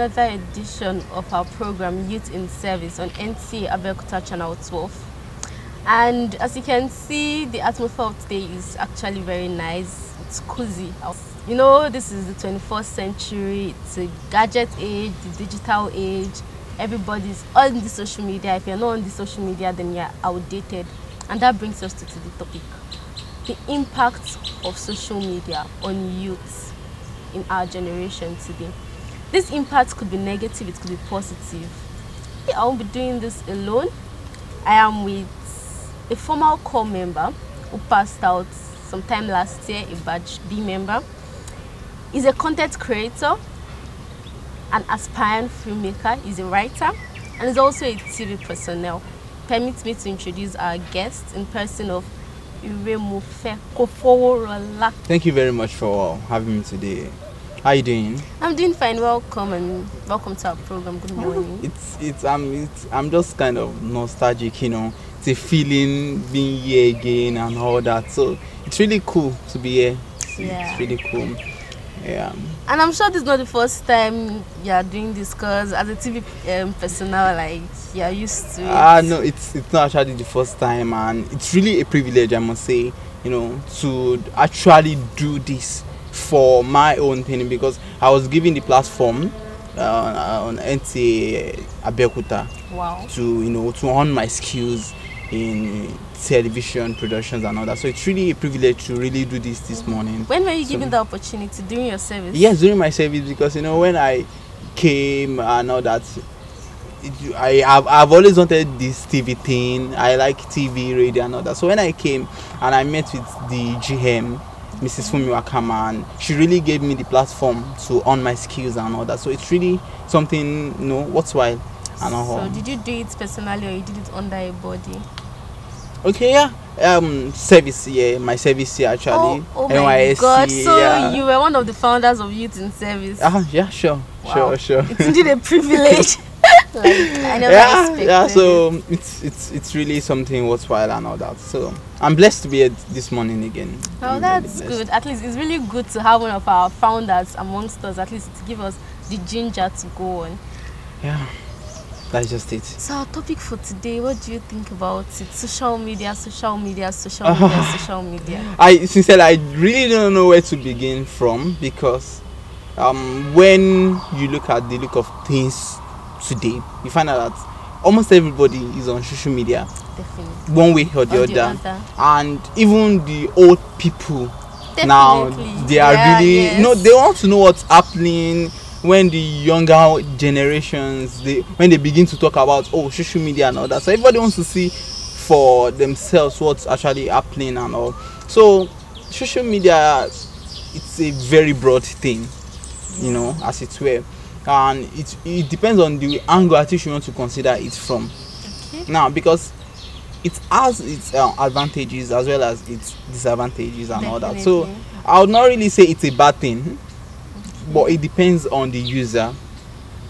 another edition of our program Youth in Service on NTA Abeokuta Channel 12. And as you can see, the atmosphere of today is actually very nice. It's cozy. You know, this is the 21st century, it's a gadget age, the digital age. Everybody's on the social media. If you're not on the social media, then you're outdated. And that brings us to, to the topic the impact of social media on youth in our generation today. This impact could be negative, it could be positive. I won't be doing this alone. I am with a former corps member who passed out sometime last year, a batch B member. He's a content creator, an aspiring filmmaker, he's a writer, and he's also a TV personnel. Permit me to introduce our guest in person of Thank you very much for having me today. How are you doing? I'm doing fine. Welcome and welcome to our program. Good morning. It's it's um it's I'm just kind of nostalgic, you know. It's a feeling being here again and all that. So it's really cool to be here. Yeah. It's really cool. Yeah. And I'm sure this is not the first time you're doing this because as a TV um, personnel, like you're used to. Ah, uh, no, it's it's not actually the first time, and it's really a privilege, I must say, you know, to actually do this for my own thing because I was given the platform uh, on NTA Abeokuta wow. to you know to hone my skills in television productions and all that. So it's really a privilege to really do this this morning. When were you so, given the opportunity during your service? Yes, during my service because you know when I came and all that. It, I have I've always wanted this TV thing. I like TV, radio, and all that. So when I came and I met with the GM, Mrs. Fumi Wakama, and she really gave me the platform to on my skills and all that. So it's really something you know worthwhile. And all. So did you do it personally or you did it under a body? Okay, yeah. Um, service, yeah, my service here actually. Oh, oh my God! So yeah. you were one of the founders of Youth in Service. Uh, yeah, sure, wow. sure, sure. It's indeed a privilege. like I never yeah, expected. Yeah, so it's it's it's really something worthwhile and all that. So I'm blessed to be here this morning again. Oh, that's good. At least it's really good to have one of our founders amongst us. At least to give us the ginger to go on. Yeah. That's just it. So our topic for today, what do you think about it? Social media, social media, social media, uh, social media. I sincerely I really don't know where to begin from because um, when you look at the look of things today, you find out that almost everybody is on social media. Definitely. One way or the, or other. the other. And even the old people Definitely. now they are yeah, really yes. know they want to know what's happening when the younger generations they when they begin to talk about oh social media and all that so everybody wants to see for themselves what's actually happening and all so social media it's a very broad thing you know as it were and it it depends on the angle at which you want to consider it from okay. now because it has its uh, advantages as well as its disadvantages and Definitely. all that so i would not really say it's a bad thing but it depends on the user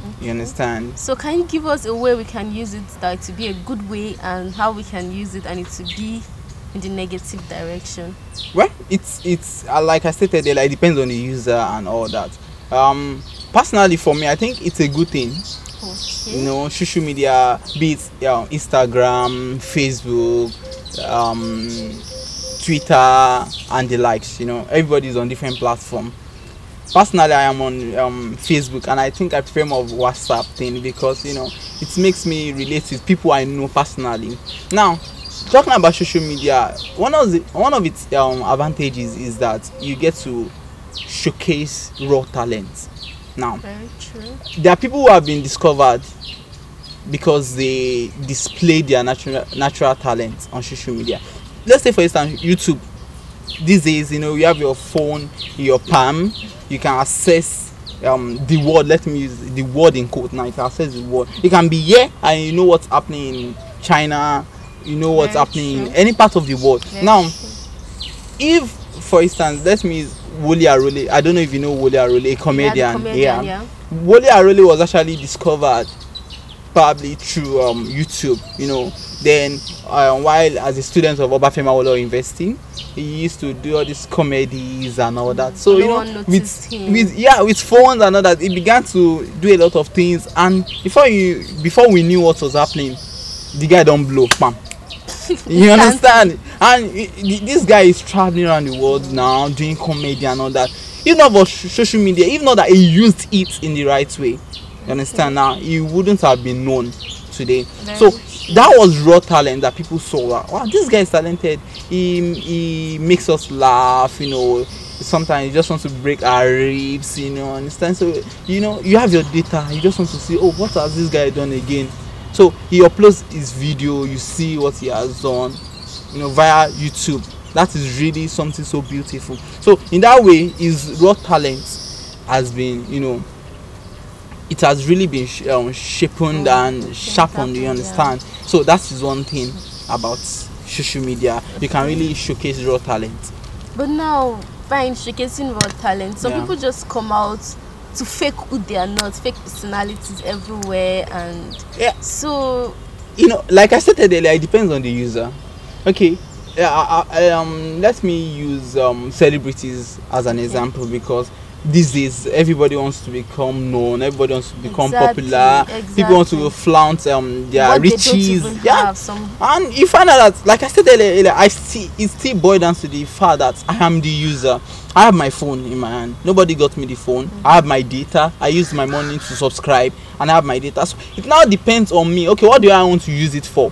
okay. you understand so can you give us a way we can use it that to be a good way and how we can use it and it to be in the negative direction well it's it's uh, like i stated it depends on the user and all that um personally for me i think it's a good thing. Okay. you know social media be it you know, instagram facebook um twitter and the likes you know everybody's on different platform. Personally i am on um, facebook and i think i prefer more of whatsapp thing because you know it makes me relate with people i know personally. Now talking about social media one of the one of its um, advantages is that you get to showcase raw talent. Now there are people who have been discovered because they display their natural natural talent on social media. Let's say for instance youtube. These days you know you have your phone your palm. You can access um, the world let me use the word in quote now. You can access the world you can be here and you know what's happening in china. You know what's Very happening true. in any part of the world. Very now true. if for instance let me use Wole Arole I don't know if you know Wole Arole a comedian, yeah, comedian yeah. yeah. Wole Arole was actually discovered probably through um, YouTube, you know. Then uh, while as a student of Obafemi Awolowo University, he used to do all these comedies and all that. So No you know, with him. with yeah, with phones and all that, he began to do a lot of things. And before you before we knew what was happening, the guy don't blow, bam. you understand? And this guy is traveling around the world now, doing comedy and all that. If not for social media, if not that he used it in the right way, you understand? Now he wouldn't have been known today. Very so true. that was raw talent that people saw. Wow, wow, this guy is talented. He he makes us laugh. You know, sometimes you just want to break our ribs. You know, understand? So you know, you have your data. You just want to see, oh, what has this guy done again? So he uploads his video. You see what he has done. You know, via YouTube. That is really something so beautiful. So in that way, his raw talent has been, you know, it has really been sh- um, sharpened Oh, and sharpened. You understand? So that is one thing about social media. You can really showcase raw talent. But now, fine, showcasing raw talent. Some Yeah. people just come out to fake who they are not, fake personalities everywhere, and Yeah. so you know like i said earlier it depends on the user. Okay. I, um, let me use um, celebrities as an example because these days everybody wants to become known everybody wants to become Exactly, popular people want to exactly. flaunt um, their what riches they don't even yeah. Some and you find out that like i said earlier, earlier i see it still boils down to the fact that i am the user i have my phone in my hand nobody got me the phone i have my data i use my money to subscribe and i have my data so it now depends on me okay what do i want to use it for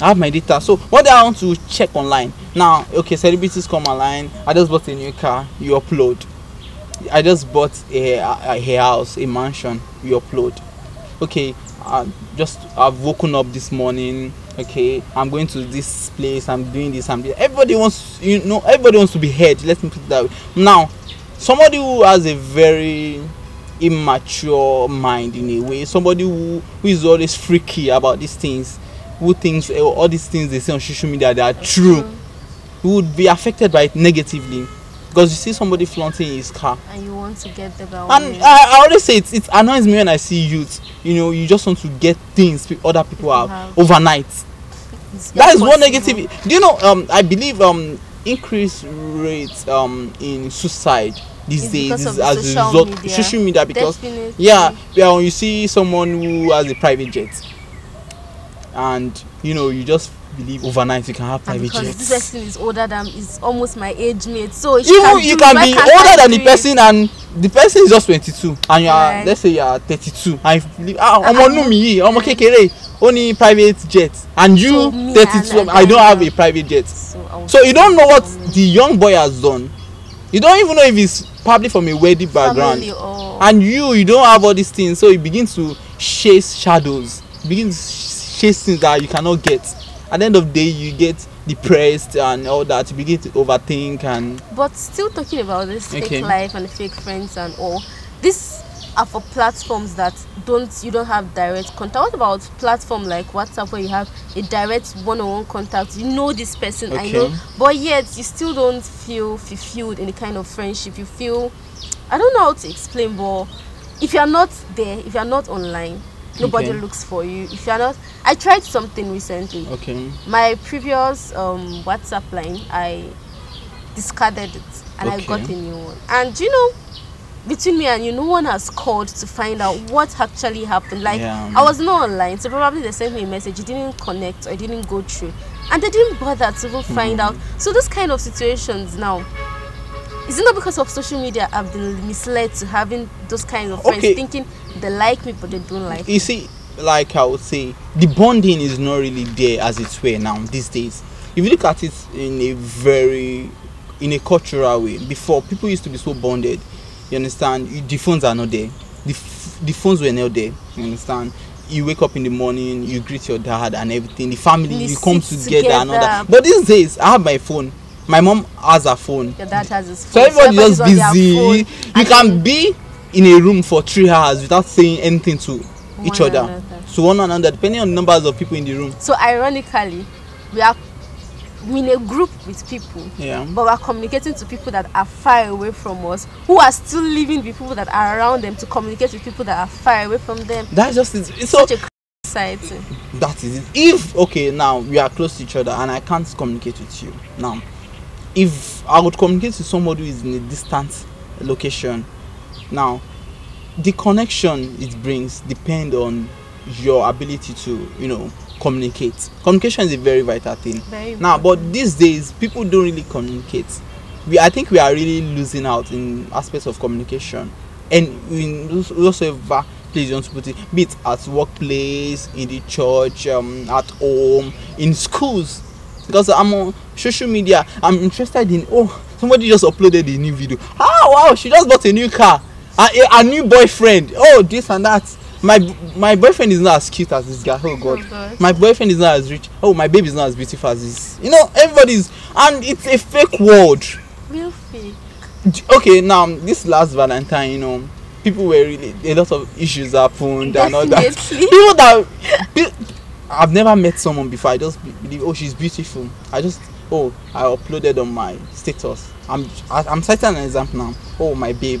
I have my data. So what do I want to check online? Now, okay, celebrities come online. I just bought a new car. You upload. I just bought a, a, a house, a mansion. You upload. Okay, I just I've woken up this morning. Okay, I'm going to this place. I'm doing this. I'm doing. Everybody wants you know. Everybody wants to be heard. Let me put it that way. Now, somebody who has a very immature mind in a way somebody who, who is always freaky about these things who thinks eh, all these things they say on social media they are true who would be affected by it negatively because you see somebody flaunting his car and you want to get the guy. and I, I always say it, it annoys me when I see youth you know you just want to get things other people have have. overnight It's that is one negative do you know um I believe um increase rates um in suicide these It's days is as a social result media. social media because Definitely. yeah yeah when you see someone who has a private jet and you know you just believe overnight you can have And private because this jets person is older than is almost my age mate, so even can you can be older than the person and the person is just twenty-two and you are Right. let's say you are thirty-two and you believe ah Ah, ọmọ ah, inú mi yìí ọmọ kékeré ó ní private jet and you So me thirty-two and- I don't have a private jet. So, so you don't know what the young boy has done. You don't even know if he's probably from a wealthy background. or and you you don't have all these things so you begin to chase shadows. You begin to ch- chase things that you cannot get at the end of the day you get depressed and all that you begin to overthink and But still talking about this Okay. fake life and fake friends and all, these are for platforms that don't you don't have direct contact. What about platform like WhatsApp where you have a direct one-on-one contact? You know this person, I know, Okay. but yet you still don't feel fulfilled in the kind of friendship. You feel, I don't know how to explain, but if you are not there, if you are not online, nobody Okay. looks for you. If you are not, I tried something recently. Okay. My previous um whatsapp line i discarded it and i got a new one. And you know between me and you no one has called to find out what actually happened. Like Yeah. i was not online so probably they sent me a message. It didn't connect or it didn't go through. And they didn't bother to even find out. So those kind of situations now is it not because of social media i've been misled to having those kind of friends Okay. thinking they like me but they don't like me. you see like i would say the bonding is not really there as it were now these days. If you look at it in a very in a cultural way before people used to be so bonded you understand? The phones are not there. The, f- the phones were not there you understand? You wake up in the morning you greet your dad and everything the family You you come sit together, and all that. but these days i have my phone. My mom has her phone. Your dad has his so phone. everybody just everybody's on busy. you can be in a room for three hours without saying anything to each One other. another. so one another depending on the numbers of people in the room. So ironically, we are in a group with people yeah. but we're communicating to people that are far away from us who are still living with people that are around them to communicate with people that are far away from them. That's just it. It's so, such a society. That is it. If okay now we are close to each other and i can't communicate with you now if i would communicate to somebody who is in a distant location now the connection it brings depend on your ability to you know communicate. Communication is a very vital thing. Very now but these days people don't really communicate. We i think we are really losing out in aspects of communication. And in whatsoever place you want to put it be it at workplace in the church um, at home in schools. Because i'm on social media i'm interested in oh somebody just uploaded a new video. Oh wow she just bought a new car a, a, new boyfriend. Oh this and that. My my boyfriend is not as cute as this guy. Oh god, oh my boyfriend is not as rich. Oh my baby is not as beautiful as this. You know everybody's and it's a fake world. Real fake. Okay now this last valentine you know people were really a lot of issues happened Definitely. and all that. People that i've never met someone before. I just believe oh she's beautiful. I just oh i uploaded on my status. I'm i'm citing an example now. Oh my babe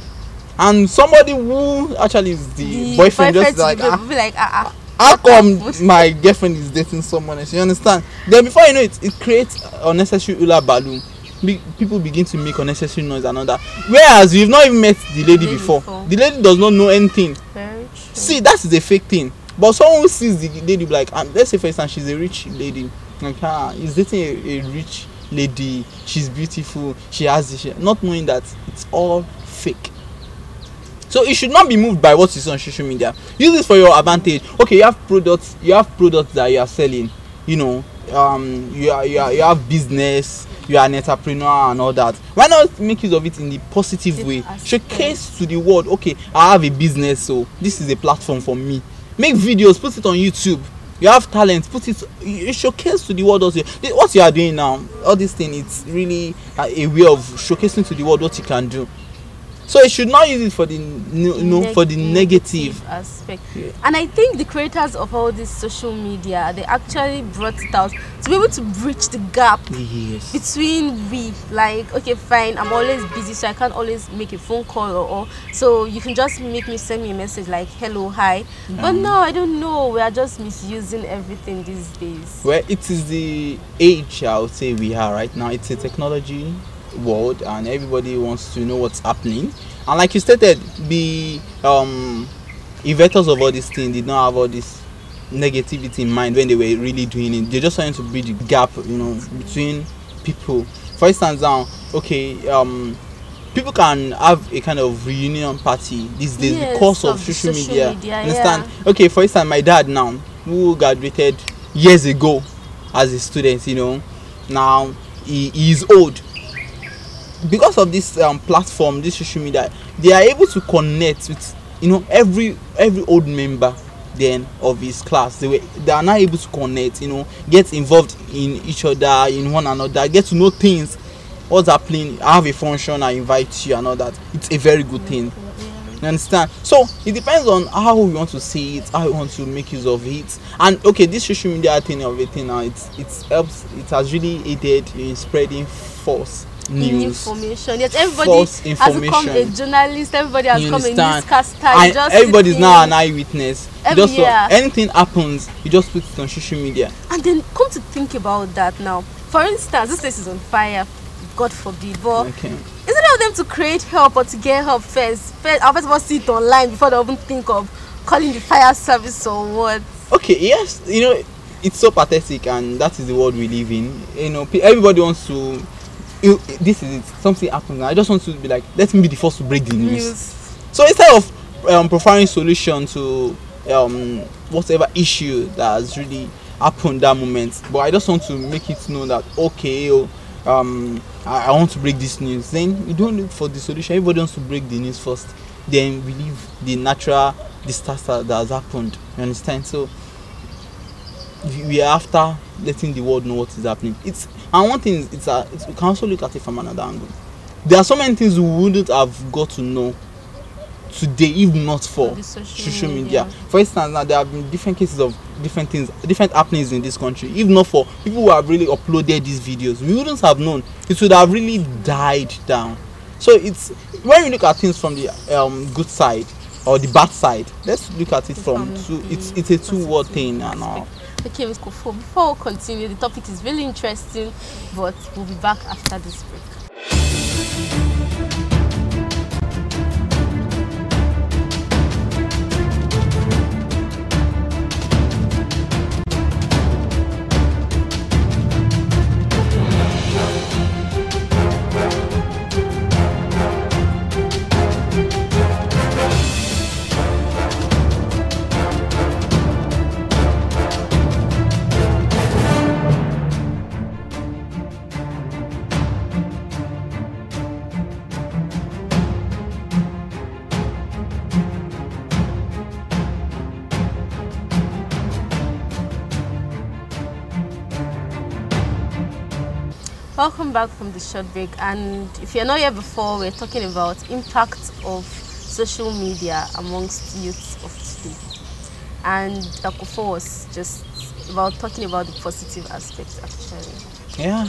and somebody who actually is the, the boyfriend, boyfriend just like, ah, like ah, ah, how come my girlfriend is dating someone else? You understand? Then before you know it it creates unnecessary hula balloon. Be, people begin to make unnecessary noise and all that. Whereas you've not even met the lady, the lady before. before. The lady does not know anything. See that is a fake thing. But someone who sees the lady like um, let's say for instance she's a rich lady. Like ah he's dating a, a rich lady? She's beautiful. She has this not knowing that it's all fake so you should not be moved by what is on social media. Use this for your advantage. Okay you have products you have products that you are selling. You know um you are you are you have business you are an entrepreneur and all that. Why not make use of it in the positive way? Showcase to the world. Okay i have a business so this is a platform for me. Make videos put it on youtube. You have talent put it you showcase to the world also. What you are doing now all this thing it's really a, a way of showcasing to the world what you can do so it should not use it for the you know for the negative aspect yeah. and i think the creators of all this social media they actually brought it out to be able to bridge the gap yes. between we like okay fine i'm always busy so i can't always make a phone call or, or so you can just make me send me a message like hello hi mm. but no i don't know we are just misusing everything these days well it is the age i would say we are right now it's a technology world and everybody wants to know what's happening. And like you stated the um inventors of all these things did not have all this negativity in mind when they were really doing it. They just wanted to bridge the gap you know between people. For instance now okay um people can have a kind of reunion party these days yes, because of, of social, social, media, media understand? Yeah. okay for instance my dad now who graduated years ago as a student you know now he, he is old because of this um, platform this social media they are able to connect with you know every every old member then of his class. They were they are now able to connect you know get involved in each other in one another get to know things what's happening i have a function i invite you and all that. It's a very good thing. You understand? So it depends on how we want to see it how we want to make use of it. And okay this social media thing of it now it's it helps it has really aided in spreading false news. information. Yes everybody false information. has become a journalist. Everybody has become a newscaster. And everybody's now an eyewitness. Every, just yeah. anything happens you just put it on social media. And then come to think about that now. For instance this place is on fire god forbid but okay. instead of them to create help or to get help first? First i'll first of all see it online before they even think of calling the fire service or what? Okay yes you know it's so pathetic and that is the world we live in. You know everybody wants to you, this is it. Something happens i just want to be like let me be the first to break the news. So instead of um, providing solution to um, whatever issue that has really happened that moment but i just want to make it known that okay oh, um, I, I want to break this news. Then you don't look for the solution. Everybody wants to break the news first. Then we leave the natural disaster that has happened. You understand? So we are after letting the world know what is happening it's and one thing is it's a it's, we can also look at it from another angle there are so many things we wouldn't have got to know today if not for social, social, media. media. For instance, now there have been different cases of different things, different happenings in this country. If not for people who have really uploaded these videos, we wouldn't have known. It would have really died down. So it's when you look at things from the um, good side or the bad side, let's look at it from two. It's it's a two-word thing and all. Okay, Ms. Kofo, before we continue, the topic is really interesting, but we'll be back after this break. Welcome back from the short break. And if you're not here before we're talking about impact of social media amongst youths of today. And Dakufo was just about talking about the positive aspects actually. Yeah,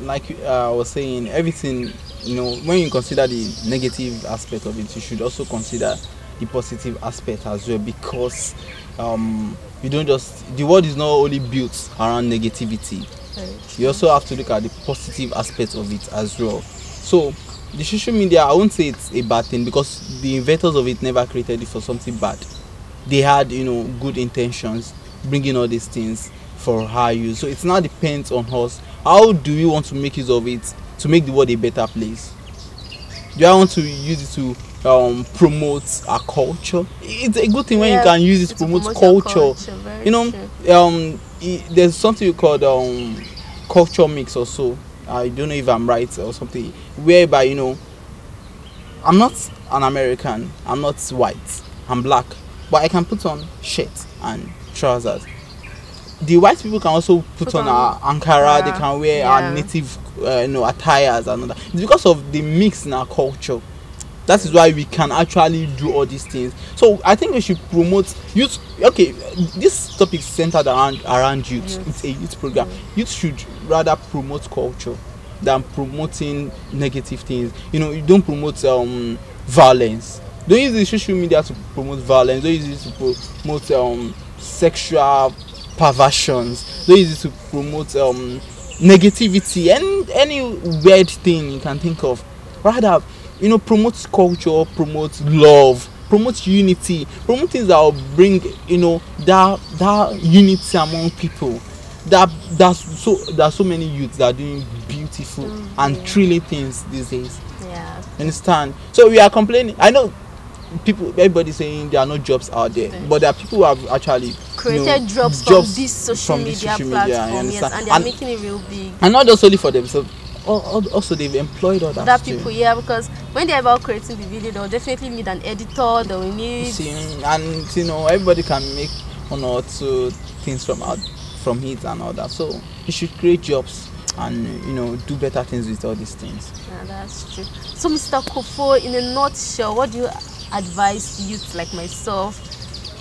like uh, I was saying, everything you know when you consider the negative aspect of it, you should also consider the positive aspect as well because um, you don't just the world is not only built around negativity you also have to look at the positive aspects of it as well. So the social media i won't say it's a bad thing because the inventors of it never created it for something bad. They had you know good intentions bringing all these things for high use. So it now depends on us. How do we want to make use of it to make the world a better place? Do i want to use it to um, promote our culture? It's a good thing when you can use it to promote, promote culture, culture you know um there's something called um culture mix or so i don't know if i'm right or something whereby you know i'm not an american i'm not white i'm black but i can put on shirt and trousers the white people can also put, put on, on ankara yeah. they can wear yeah. our native uh, you know attires and all that it's because of the mix in our culture that is why we can actually do all these things. So i think we should promote youth okay this topic is centered around around youth. Yes. it's a youth program. Mm. youth should rather promote culture than promoting negative things. You know you don't promote um violence. Don't use the social media to promote violence. Don't use it to promote um sexual perversions. Don't use it to promote um negativity. And any weird thing you can think of. Rather you know promotes culture promotes love promotes unity promote things that will bring you know that that unity among people. That that's so there's so many youths that are doing beautiful mm-hmm. and thrilling things these days. Yeah. Understand? So we are complaining. I know people everybody saying there are no jobs out there but there are people who have actually created you know, jobs, jobs, from this social from media social platform media, yes and they're and, making it real big. and not just only for themselves also they've employed others other people too. yeah because when they're about creating the video they'll definitely need an editor they'll need See, and you know everybody can make one or two things from out from it and all that so you should create jobs and you know do better things with all these things yeah that's true so mr kofo in a nutshell what do you advise youth like myself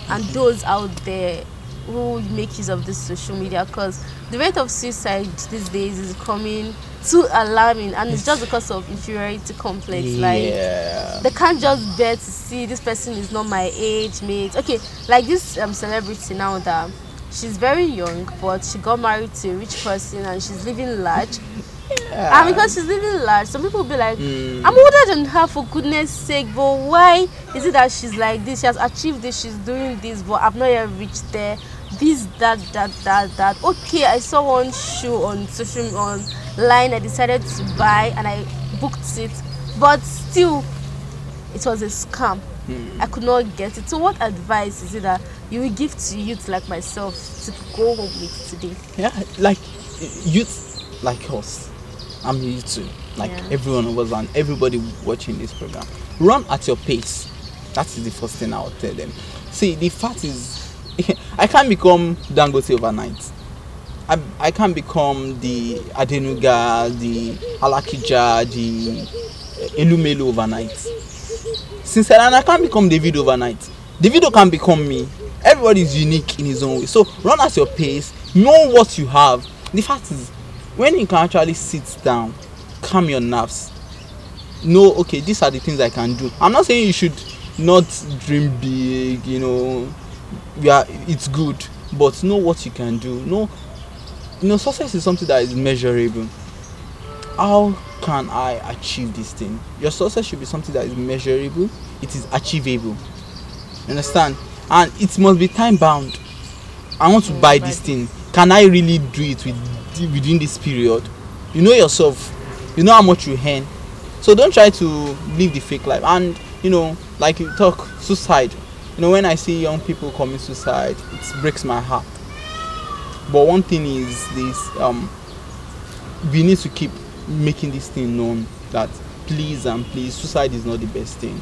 and mm-hmm. those out there who make use of this social media because the rate of suicide these days is coming too alarming and it's just because of inferiority complex yeah. like they can't just bear to see this person is not my age mate okay like this um, celebrity now that she's very young but she got married to a rich person and she's living large yeah. and because she's living large. Some people will be like mm. i'm older than her for goodness sake but why is it that she's like this? She has achieved this she's doing this but i've not yet reached there. This that that that that. Okay i saw one show on social online i decided to buy and i booked it but still it was a scam. Hmm. i could not get it. So what advice is it that you will give to youth like myself to go home with today? Yeah like youth like us i'm youth too like yeah. everyone us and everybody watching this program. Run at your pace. That is the first thing i would tell them. See the fact is I can't become Dangote overnight. I, I can't become the Adenuga, the Alakija, the Elumelu overnight. sincerely and i can't become david overnight. Davido can't become me. Everybody is unique in his own way. So run at your pace. Know what you have. The fact is when you can actually sit down calm your nerves know okay these are the things i can do. I'm not saying you should not dream big you know yeah it's good but know what you can do. Know you know success is something that is measurable. How can i achieve this thing? Your success should be something that is measurable. It is achievable. You understand? And it must be time bound i want to buy this. thing. Can i really do it with, within this period you know yourself you know how much you earn. So don't try to live the fake life. And you know like you talk suicide. You know when i see young people commit suicide it breaks my heart. But one thing is this um we need to keep making this thing known that please and please suicide is not the best thing.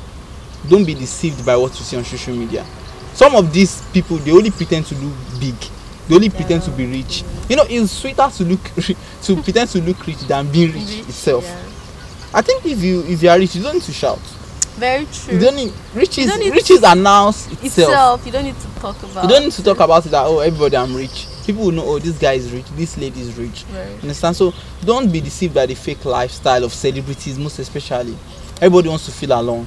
Don't be deceived by what you see on social media. Some of these people they only pretend to do big they only pretend to be rich. You know it's sweeter to look to pretend to look rich than being rich, rich itself. yeah. i think if you if you are rich you don't need to shout. Very true. You don't need riches don't need riches announce itself. itself. You don't need to talk about you don't need to talk about it that oh everybody i'm rich. People will know oh this guy is rich this lady is rich. Right. understand? So don't be deceived by the fake lifestyle of celebrities most especially. Everybody wants to feel alone.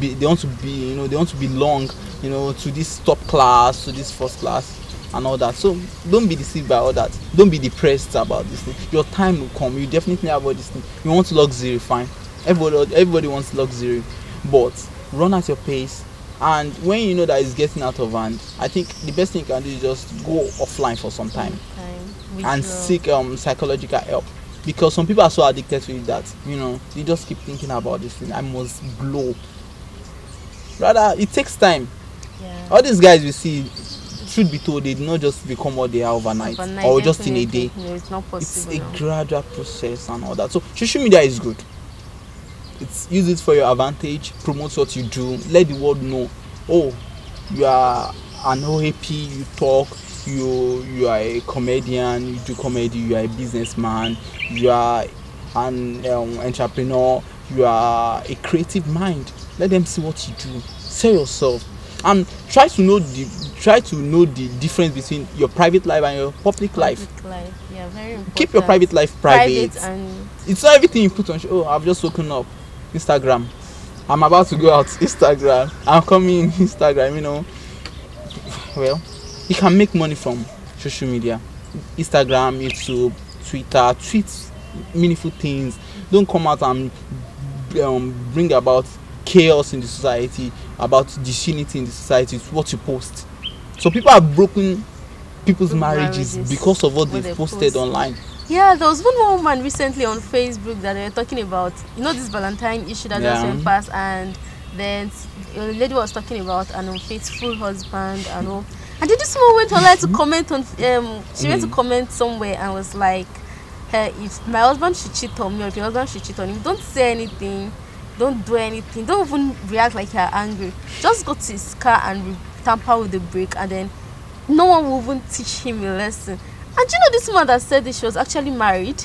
Be, they want to be you know they want to belong you know to this top class to this first class and all that. So don't be deceived by all that. Don't be depressed about this thing. Your time will come. You definitely have all this thing. You want luxury fine. Everybody everybody wants luxury but run at your pace. And when you know that it's getting out of hand i think the best thing you can do is just go offline for some time. Okay. and seek um psychological help. Because some people are so addicted to it that you know they just keep thinking about this thing. I must blow rather it takes time. Yeah. all these guys we see should be told they did not just become what they are overnight, overnight or just in a day. No, it's not possible it's a gradual process and all that. So social media is good. It's use it for your advantage promote what you do let the world know oh you are an oap you talk you you are a comedian you do comedy you are a businessman you are an um, entrepreneur you are a creative mind. Let them see what you do. Sell yourself and try to know the try to know the difference between your private life and your public, public life. life. Yeah, very important. Keep your private life private. private and it's not everything you put on. Oh, I've just woken up. Instagram. I'm about to go out. Instagram. I'm coming Instagram. You know. Well, you can make money from social media. Instagram, YouTube, Twitter. Tweet meaningful things. Don't come out and um, bring about chaos in the society, about disunity in the society. It's what you post. So people have broken people's marriages, marriages, because of what, what they've posted post. online. Yeah, there was one woman recently on Facebook that they were talking about, you know, this Valentine issue that yeah. just went past, and then a lady was talking about an unfaithful husband and all. And then this woman went online to comment on, um, she mm. went to mm. comment somewhere and was like, hey, if my husband should cheat on me or if your husband should cheat on you, don't say anything, don't do anything, don't even react like you're angry. Just go to his car and tamper with the brake and then no one will even teach him a lesson. And you know this woman that said this, she was actually married.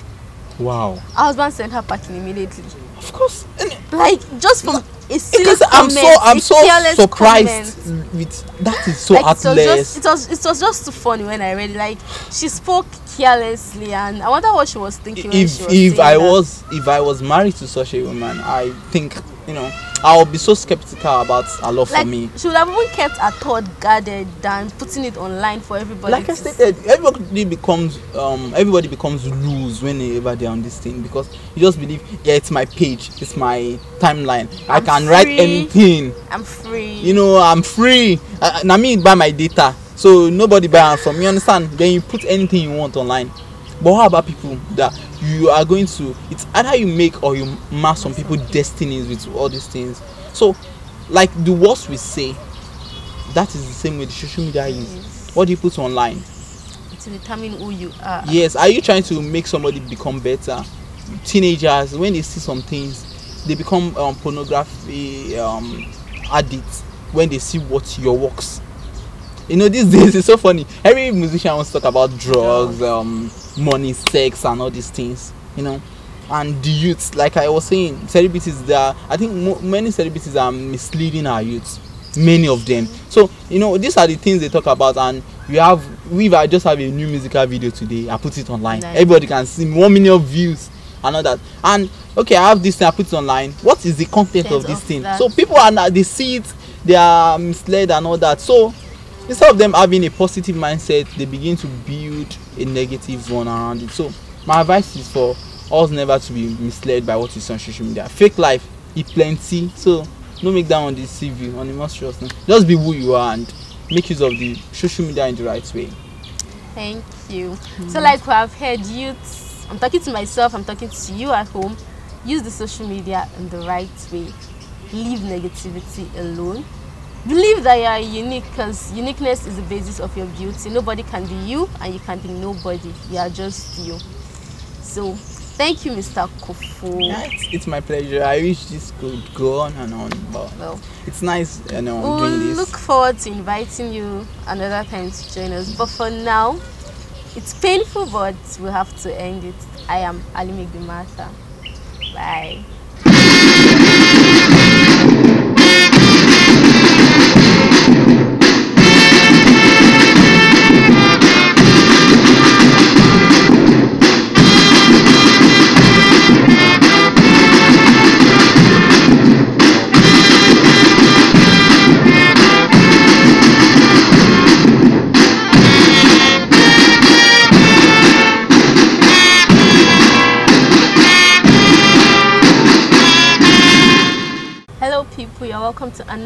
Wow. Her husband sent her packing immediately. Of course. Like just from a silly because I'm comment, so I'm so surprised comment. with that is so like, It was, just, it was it was just too funny when I read it. Like she spoke carelessly and I wonder what she was thinking. If was if I that. was if I was married to such a woman, I think you know I'll be so skeptical about a love like, for me. She would have even kept her thought guarded than putting it online for everybody. Like I stated, everybody becomes um everybody becomes loose whenever they're on this thing because you just believe yeah it's my page, it's my timeline. I'm i can free. write anything. I'm free. You know I'm free. I, I mean buy my data, so nobody buy from me. Understand? Then you put anything you want online. But how about people that you are going to? It's either you make or you mark some people destinies with all these things. So, like the worst we say, that is the same way the social media is. What do you put online? To determine who you are. Yes. Are you trying to make somebody become better? Teenagers, when they see some things, they become um, pornography um, addicts when they see what your works. You know, these days it's so funny. Every musician wants to talk about drugs, um, money, sex, and all these things. You know, and the youths like i was saying celebrities there i think mo- many celebrities are misleading our youths. Many of them. So you know these are the things they talk about and we have we I just have a new musical video today. I put it online. Nice. everybody can see one million views and all that. And okay i have this thing i put it online. What is the content of this of thing? that. so people are they see it they are misled and all that. So instead of them having a positive mindset they begin to build a negative one around it. So my advice is for us never to be misled by what is on social media. Fake life e plenty so no make that one deceive you on the most trust just be who you are and make use of the social media in the right way. Thank you. Mm-hmm. so like we have heard youths i'm talking to myself i'm talking to you at home use the social media in the right way. Leave negativity alone believe that you are unique because uniqueness is the basis of your beauty. Nobody can be you and you can be nobody. You are just you. So thank you mr yeah, it's, my pleasure. I wish this could go on and on but well it's nice you know we'll doing this. look forward to inviting you another time to join us. But for now it's painful but we'll have to end it. I am alimigbi martha. Bye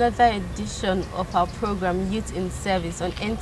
another edition of our program Youth in Service on NTA